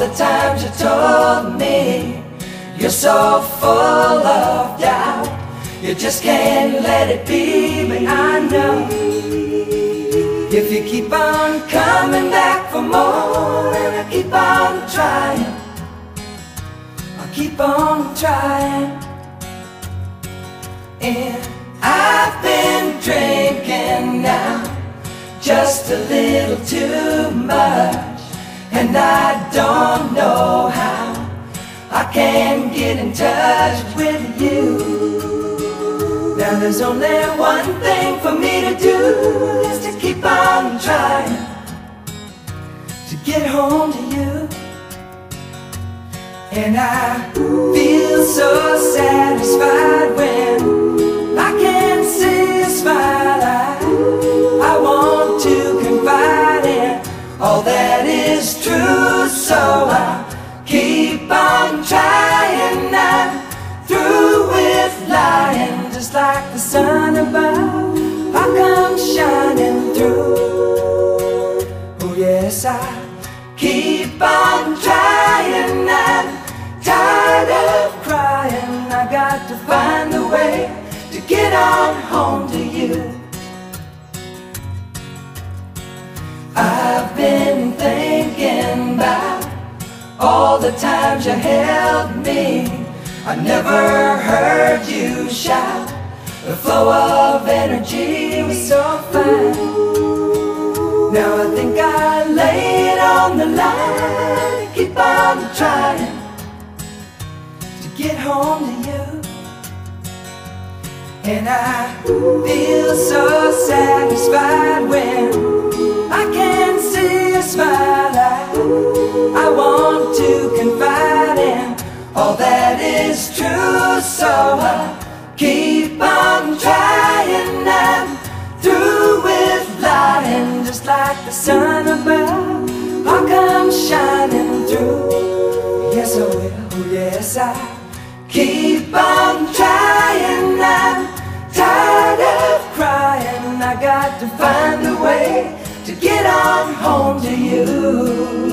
the times you told me you're so full of doubt. You just can't let it be, but I know if you keep on coming back for more, and I keep on trying, I'll keep on trying. And I've been drinking now just a little too and I don't know how I can get in touch with you. Now there's only one thing for me to do is to keep on trying to get home to you. And I feel so satisfied when I can see a smile. I, I want to confide in all that is true, like the sun above. I come shining through. Oh yes, I keep on trying. I'm tired of crying. I got to find a way to get on home to you. I've been thinking about all the times you held me. I never heard you shout. The flow of energy was so fine. Now I think I lay it on the line. Keep on trying to get home to you. And I feel so satisfied when I can see a smile. I, I want to confide in all that is true, so I keep on just like the sun above. I'll come shining through. Yes, I will. Oh, yes, I keep on trying. I'm tired of crying. I got to find a way to get on home to you.